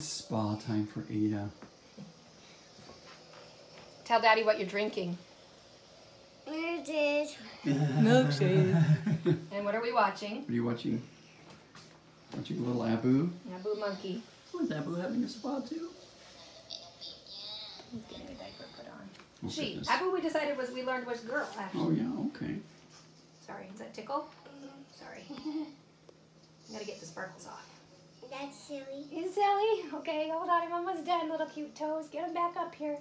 Spa time for Ada. Tell Daddy what you're drinking. Milkshake. Milkshake. and what are we watching? What are you watching? Watching little Abu? Naboo Monkey. Oh, is Abu having a spa too? He's getting a diaper put on. Oh, she. goodness. Abu we decided was, we learned was girl, actually. Oh yeah, okay. Sorry, is that tickle? Sorry. I gotta get the sparkles off. That's silly. Is silly? Okay, hold on, I'm almost done, little cute toes. Get them back up here.